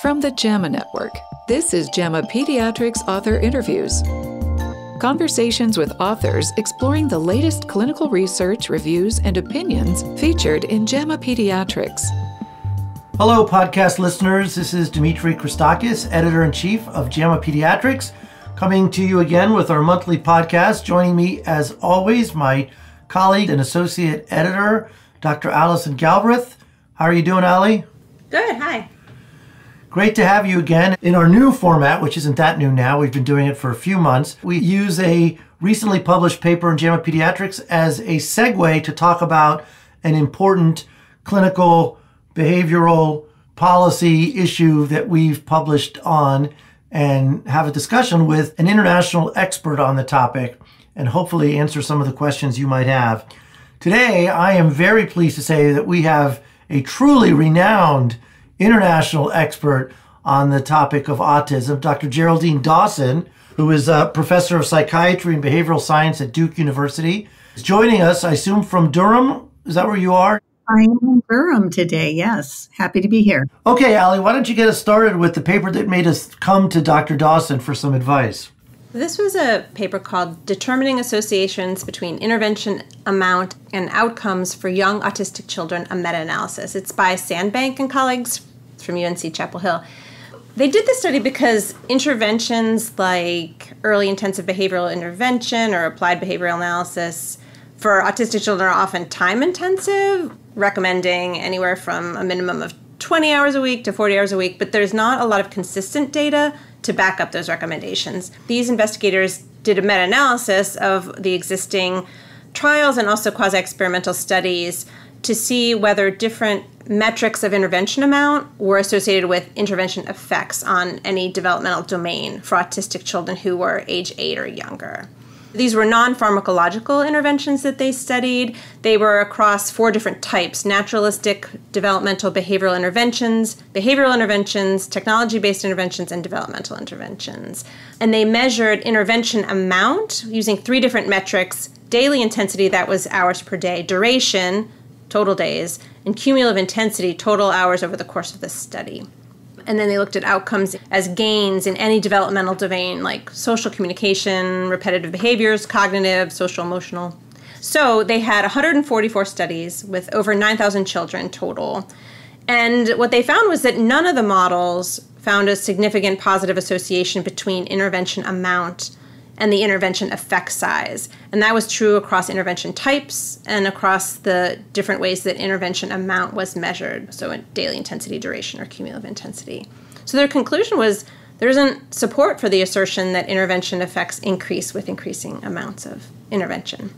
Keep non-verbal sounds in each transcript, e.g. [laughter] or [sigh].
From the JAMA Network, this is JAMA Pediatrics Author Interviews. Conversations with authors exploring the latest clinical research, reviews, and opinions featured in JAMA Pediatrics. Hello, podcast listeners. This is Dimitri Christakis, editor in chief of JAMA Pediatrics, coming to you again with our monthly podcast. Joining me, as always, my colleague and associate editor, Dr. Alison Galbraith. How are you doing, Allie? Good. Hi. Great to have you again in our new format, which isn't that new now. We've been doing it for a few months. We use a recently published paper in JAMA Pediatrics as a segue to talk about an important clinical behavioral policy issue that we've published on and have a discussion with an international expert on the topic and hopefully answer some of the questions you might have. Today, I am very pleased to say that we have a truly renowned international expert on the topic of autism, Dr. Geraldine Dawson, who is a professor of psychiatry and behavioral science at Duke University. Is joining us, I assume, from Durham. Is that where you are? I am in Durham today. Yes, happy to be here. Okay, Allie, why don't you get us started with the paper that made us come to Dr. Dawson for some advice? This was a paper called Determining Associations Between Intervention Amount and Outcomes for Young Autistic Children, a meta analysis. It's by Sandbank and colleagues from UNC Chapel Hill. They did this study because interventions like early intensive behavioral intervention or applied behavioral analysis for autistic children are often time intensive, recommending anywhere from a minimum of 20 hours a week to 40 hours a week, but there's not a lot of consistent data to back up those recommendations. These investigators did a meta analysis of the existing trials and also quasi experimental studies to see whether different metrics of intervention amount were associated with intervention effects on any developmental domain for autistic children who were age 8 or younger. These were non pharmacological interventions that they studied. They were across four different types naturalistic, developmental behavioral interventions, behavioral interventions, technology based interventions, and developmental interventions. And they measured intervention amount using three different metrics daily intensity, that was hours per day, duration, total days, and cumulative intensity, total hours over the course of the study. And then they looked at outcomes as gains in any developmental domain like social communication, repetitive behaviors, cognitive, social emotional. So they had 144 studies with over 9,000 children total. And what they found was that none of the models found a significant positive association between intervention amount and the intervention effect size. And that was true across intervention types and across the different ways that intervention amount was measured, so in daily intensity, duration, or cumulative intensity. So their conclusion was there isn't support for the assertion that intervention effects increase with increasing amounts of intervention.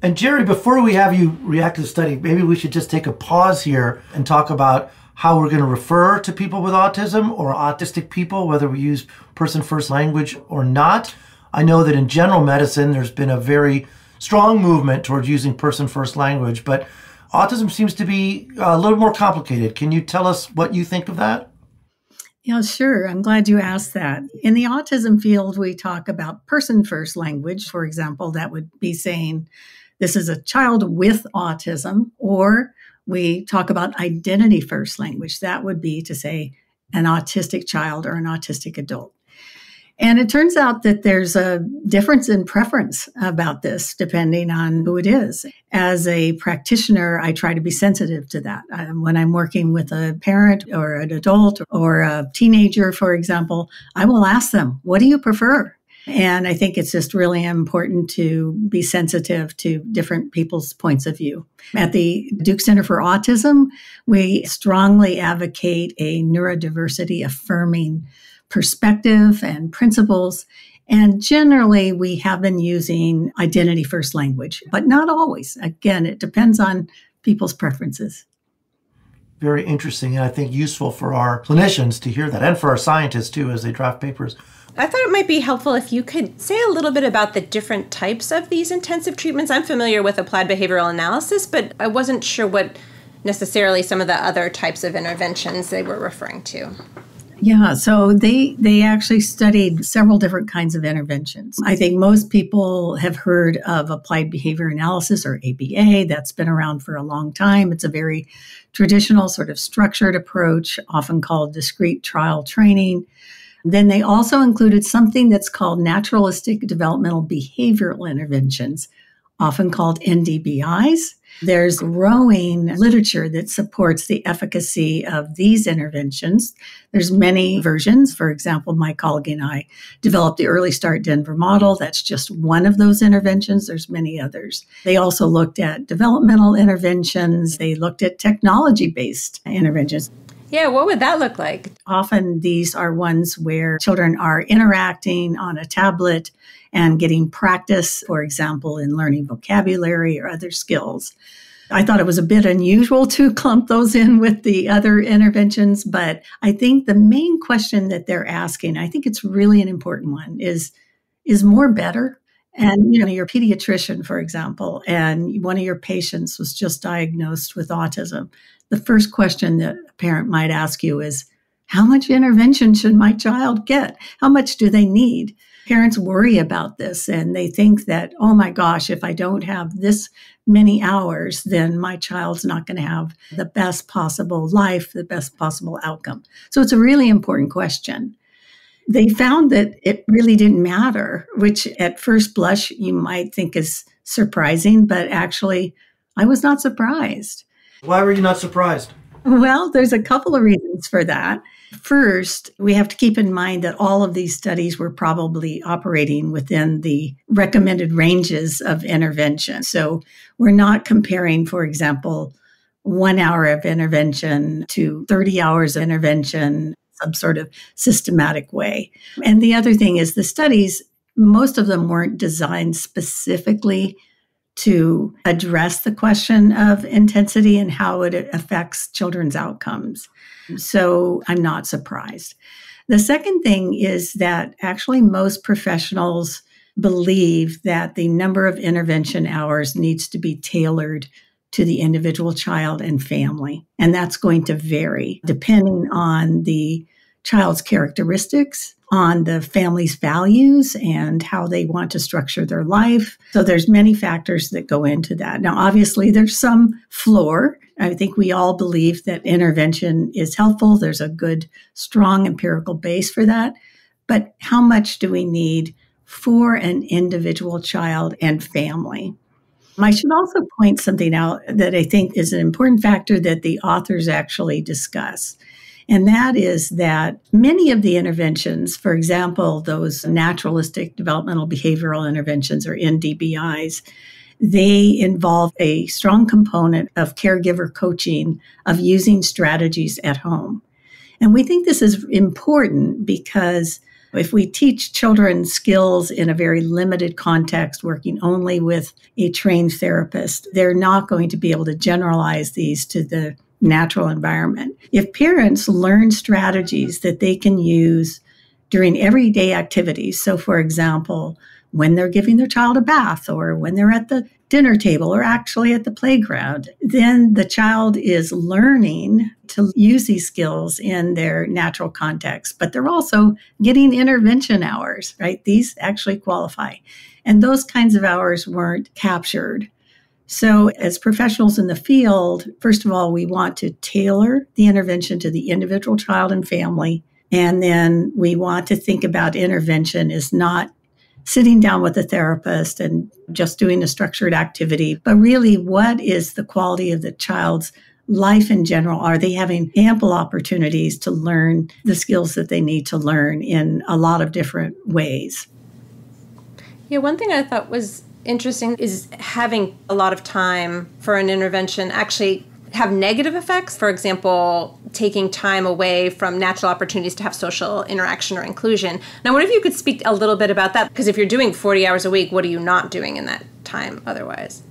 And Jerry, before we have you react to the study, maybe we should just take a pause here and talk about how we're going to refer to people with autism or autistic people, whether we use person first language or not. I know that in general medicine, there's been a very strong movement towards using person first language, but autism seems to be uh, a little more complicated. Can you tell us what you think of that? Yeah, sure. I'm glad you asked that. In the autism field, we talk about person first language. For example, that would be saying this is a child with autism, or we talk about identity first language. That would be to say an autistic child or an autistic adult. And it turns out that there's a difference in preference about this depending on who it is. As a practitioner, I try to be sensitive to that. Um, when I'm working with a parent or an adult or a teenager, for example, I will ask them, What do you prefer? And I think it's just really important to be sensitive to different people's points of view. At the Duke Center for Autism, we strongly advocate a neurodiversity affirming perspective and principles. And generally, we have been using identity first language, but not always. Again, it depends on people's preferences. Very interesting, and I think useful for our clinicians to hear that, and for our scientists too, as they draft papers. I thought it might be helpful if you could say a little bit about the different types of these intensive treatments. I'm familiar with applied behavioral analysis, but I wasn't sure what necessarily some of the other types of interventions they were referring to. Yeah, so they they actually studied several different kinds of interventions. I think most people have heard of applied behavior analysis or ABA. That's been around for a long time. It's a very traditional sort of structured approach, often called discrete trial training. Then they also included something that's called naturalistic developmental behavioral interventions, often called NDBIs. There's growing literature that supports the efficacy of these interventions. There's many versions. For example, my colleague and I developed the Early Start Denver model. That's just one of those interventions. There's many others. They also looked at developmental interventions. They looked at technology-based interventions. Yeah, what would that look like? Often these are ones where children are interacting on a tablet and getting practice, for example, in learning vocabulary or other skills. I thought it was a bit unusual to [laughs] clump those in with the other interventions, but I think the main question that they're asking, I think it's really an important one, is is more better? And you know, your pediatrician, for example, and one of your patients was just diagnosed with autism. The first question that a parent might ask you is, how much intervention should my child get? How much do they need? parents worry about this and they think that, oh my gosh, if I don't have this many hours, then my child's not going to have the best possible life, the best possible outcome. So it's a really important question. They found that it really didn't matter, which at first blush you might think is surprising, but actually, I was not surprised. Why were you not surprised? Well, there's a couple of reasons for that. First, we have to keep in mind that all of these studies were probably operating within the recommended ranges of intervention. So we're not comparing, for example, one hour of intervention to 30 hours of intervention, some sort of systematic way. And the other thing is the studies, most of them weren't designed specifically to address the question of intensity and how it affects children's outcomes. So I'm not surprised. The second thing is that actually most professionals believe that the number of intervention hours needs to be tailored to the individual child and family. And that's going to vary depending on the child's characteristics, on the family's values and how they want to structure their life. So there's many factors that go into that. Now obviously there's some floor. I think we all believe that intervention is helpful. There's a good strong empirical base for that. But how much do we need for an individual child and family? I should also point something out that I think is an important factor that the authors actually discuss. And that is that many of the interventions, for example, those naturalistic developmental behavioral interventions or NDBIs, they involve a strong component of caregiver coaching of using strategies at home. And we think this is important because if we teach children skills in a very limited context, working only with a trained therapist, they're not going to be able to generalize these to the natural environment. If parents learn strategies that they can use during everyday activities, so for example, when they're giving their child a bath or when they're at the dinner table or actually at the playground, then the child is learning to use these skills in their natural context. But they're also getting intervention hours, right? These actually qualify. And those kinds of hours weren't captured so, as professionals in the field, first of all, we want to tailor the intervention to the individual child and family. And then we want to think about intervention as not sitting down with a therapist and just doing a structured activity, but really what is the quality of the child's life in general? Are they having ample opportunities to learn the skills that they need to learn in a lot of different ways? Yeah, one thing I thought was interesting is having a lot of time for an intervention actually have negative effects. For example, taking time away from natural opportunities to have social interaction or inclusion. Now, what if you could speak a little bit about that? Because if you're doing 40 hours a week, what are you not doing in that time otherwise?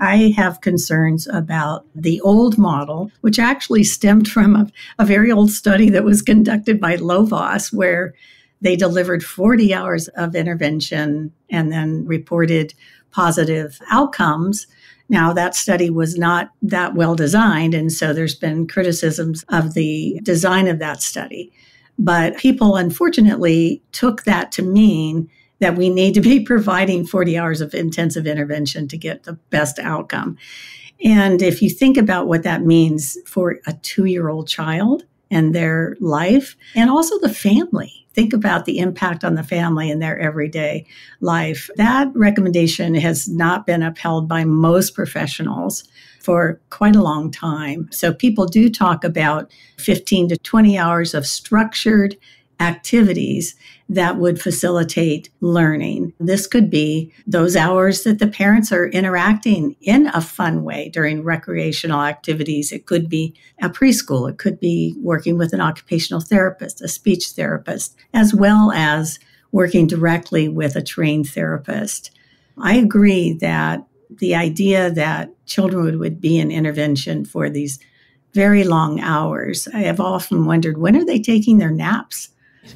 I have concerns about the old model, which actually stemmed from a, a very old study that was conducted by Lovaas, where they delivered 40 hours of intervention and then reported positive outcomes. Now, that study was not that well designed, and so there's been criticisms of the design of that study. But people, unfortunately, took that to mean that we need to be [laughs] providing 40 hours of intensive intervention to get the best outcome. And if you think about what that means for a two year old child and their life, and also the family, think about the impact on the family in their everyday life. That recommendation has not been upheld by most professionals for quite a long time. So people do talk about 15 to 20 hours of structured activities that would facilitate learning. This could be those hours that the parents are interacting in a fun way during recreational activities. It could be a preschool, it could be working with an occupational therapist, a speech therapist, as well as working directly with a trained therapist. I agree that the idea that children would be in intervention for these very long hours. I have often wondered when are they taking their naps?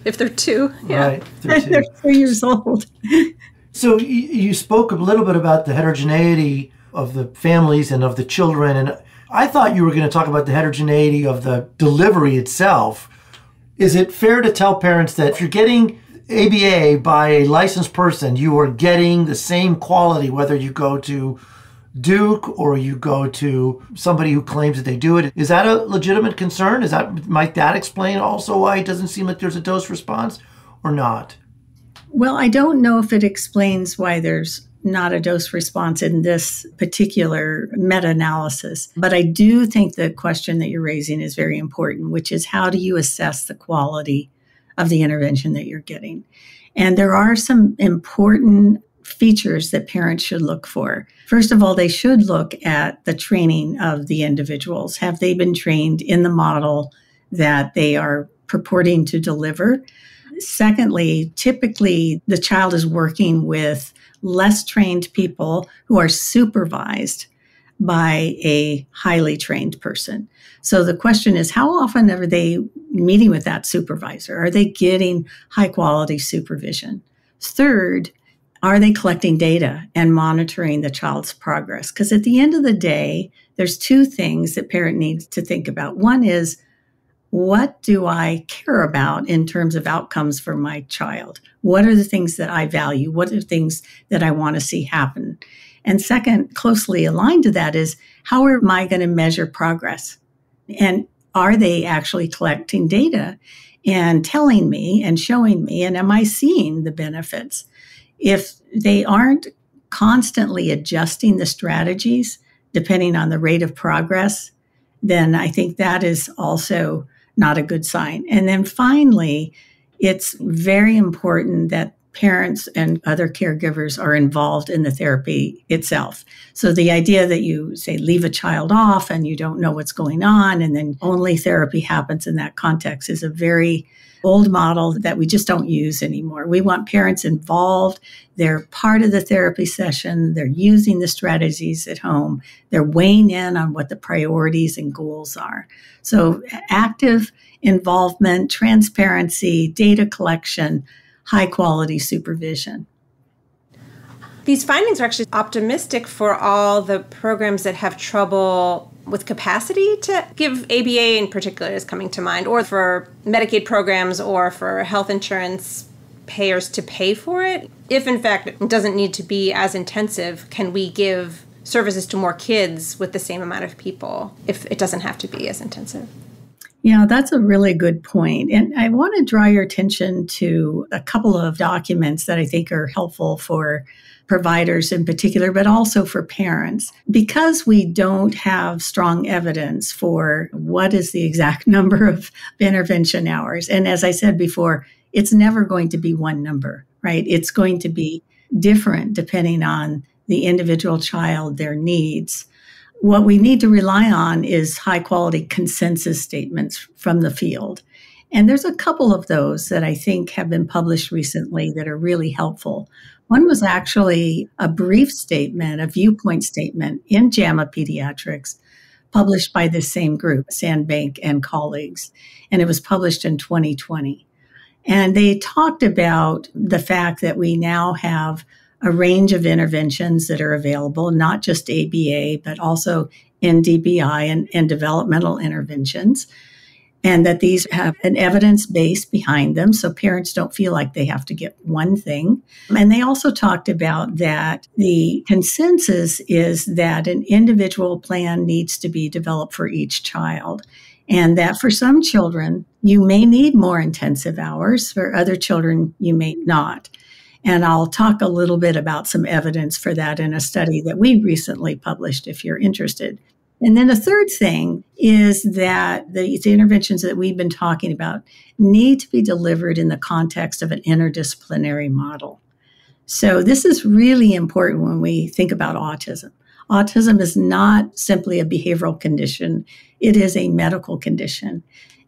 If they're two, yeah. Right. They're two. they're three years old. [laughs] So you spoke a little bit about the heterogeneity of the families and of the children, and I thought you were going to talk about the heterogeneity of the delivery itself. Is it fair to tell parents that if you're getting ABA by a licensed person, you are getting the same quality whether you go to Duke or you go to somebody who claims that they do it? Is that a legitimate concern? Is that might that explain also why it doesn't seem like there's a dose response or not? Well, I don't know if it explains why there's not a dose response in this particular meta analysis, but I do think the question that you're raising is very important, which is how do you assess the quality of the intervention that you're getting? And there are some important features that parents should look for. First of all, they should look at the training of the individuals. Have they been trained in the model that they are purporting to deliver? Secondly, typically the child is working with less trained people who are supervised by a highly trained person. So the question is how often are they meeting with that supervisor? Are they getting high quality supervision? Third, are they collecting data and monitoring the child's progress? Because at the end of the day, there's two things that parent needs to think about. One is what do I care about in terms of outcomes for my child? What are the things that I value? What are the things that I want to see happen? And second, closely aligned to that is how am I going to measure progress? And are they actually collecting data and telling me and showing me? And am I seeing the benefits? If they aren't constantly adjusting the strategies depending on the rate of progress, then I think that is also not a good sign. And then finally, it's very important that parents and other caregivers are involved in the therapy itself. So the idea that you say leave a child off and you don't know what's going on and then only therapy happens in that context is a very old model that we just don't use anymore. We want parents involved. They're part of the therapy session. They're using the strategies at home. They're weighing in on what the priorities and goals are. So active involvement, transparency, data collection, high quality supervision. These findings are actually optimistic for all the programs that have trouble with capacity to give ABA in particular is coming to mind, or for Medicaid programs or for health insurance payers to pay for it. If in fact it doesn't need to be as intensive, can we give services to more kids with the same amount of people if it doesn't have to be as intensive? Yeah, that's a really good point. And I want to draw your attention to a couple of documents that I think are helpful for providers in particular, but also for parents. Because we don't have strong evidence for what is the exact [laughs] number of intervention hours. And as I said before, it's never going to be one number, right? It's going to be different depending on the individual child, their needs. What we need to rely on is high quality consensus statements from the field. And there's a couple of those that I think have been published recently that are really helpful. One was actually a brief statement, a viewpoint statement in JAMA Pediatrics, published by this same group, Sandbank and colleagues. And it was published in 2020. And they talked about the fact that we now have a range of interventions that are available, not just ABA, but also NDBI and, and developmental interventions. And that these have an evidence base behind them so parents don't feel like they have to get one thing. And they also talked about that the consensus is that an individual plan needs to be developed for each child. And that for some children, you may need more intensive hours. For other children, you may not. And I'll talk a little bit about some evidence for that in a study that we recently published if you're interested. And then the third thing is that the, the, interventions that we've been talking about need to be delivered in the context of an interdisciplinary model. So this is really important when we think about autism. Autism is not simply a behavioral condition, it is a medical condition.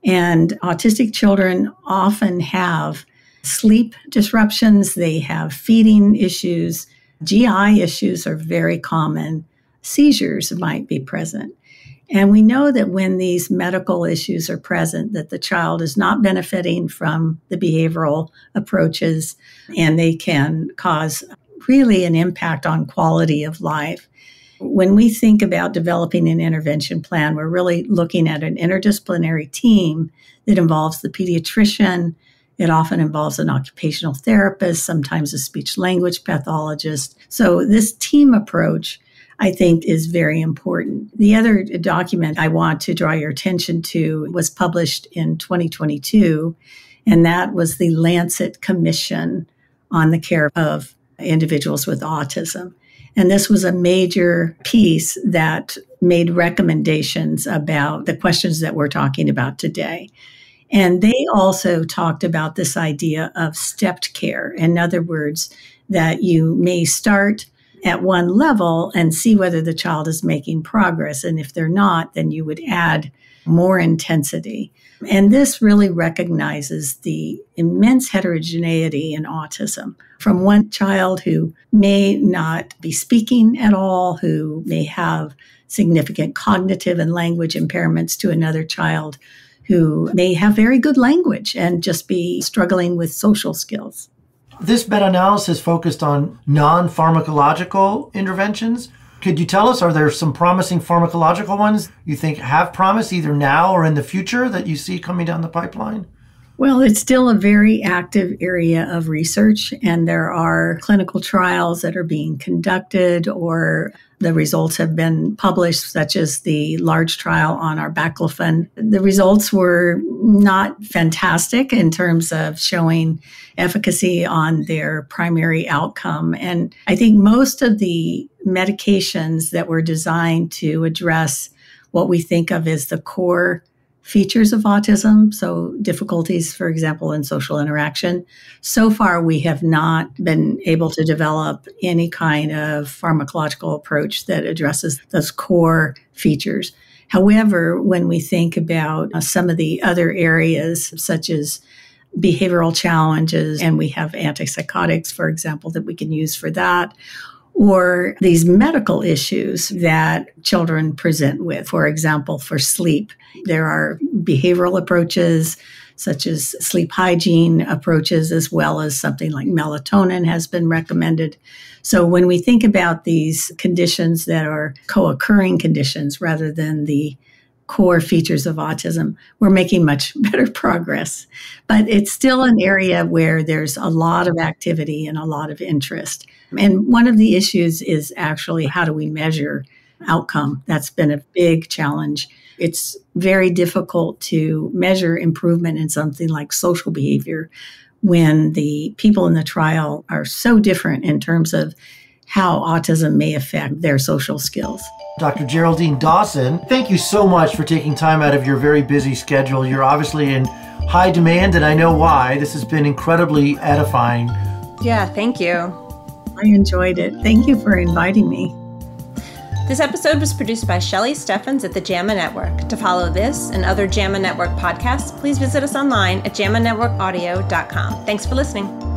And autistic children often have sleep disruptions, they have feeding issues, GI issues are very common seizures might be present. And we know that when these medical issues are present, that the child is not benefiting from the behavioral approaches and they can cause really an impact on quality of life. When we think about developing an intervention plan, we're really looking at an interdisciplinary team that involves the pediatrician. It often involves an occupational therapist, sometimes a speech language pathologist. So, this team approach I think is very important. The other document I want to draw your attention to was published in 2022, and that was the Lancet Commission on the Care of Individuals with Autism. And this was a major piece that made recommendations about the questions that we're talking about today. And they also talked about this idea of stepped care. In other words, that you may start at one level and see whether the child is making progress. And if they're not, then you would add more intensity. And this really recognizes the immense heterogeneity in autism from one child who may not be speaking at all, who may have significant cognitive and language impairments, to another child who may have very good language and just be struggling with social skills. This meta analysis focused on non pharmacological interventions. Could you tell us, are there some promising pharmacological ones you think have promise either now or in the future that you see coming down the pipeline? Well, it's still a very active area of research, and there are clinical trials that are being conducted or the results have been published, such as the large trial on arbaclofen. The results were not fantastic in terms of showing efficacy on their primary outcome. And I think most of the medications that were designed to address what we think of as the core features of autism, so difficulties, for example, in social interaction. So far, we have not been able to develop any kind of pharmacological approach that addresses those core features. However, when we think about uh, some of the other areas, such as behavioral challenges, and we have antipsychotics, for example, that we can use for that, or these medical issues that children present with. For example, for sleep, there are behavioral approaches such as sleep hygiene approaches, as well as something like melatonin has been recommended. So when we think about these conditions that are co occurring conditions rather than the core features of autism, we're making much [laughs] better progress. But it's still an area where there's a lot of activity and a lot of interest. And one of the issues is actually how do we measure outcome? That's been a big challenge. It's very difficult to measure improvement in something like social behavior when the people in the trial are so different in terms of how autism may affect their social skills. Dr. Geraldine Dawson, thank you so much for taking time out of your very busy schedule. You're obviously in high demand, and I know why. This has been incredibly edifying. Yeah, thank you. I enjoyed it. Thank you for inviting me. This episode was produced by Shelley Steffens at the JAMA Network. To follow this and other JAMA Network podcasts, please visit us online at jamanetworkaudio.com. Thanks for listening.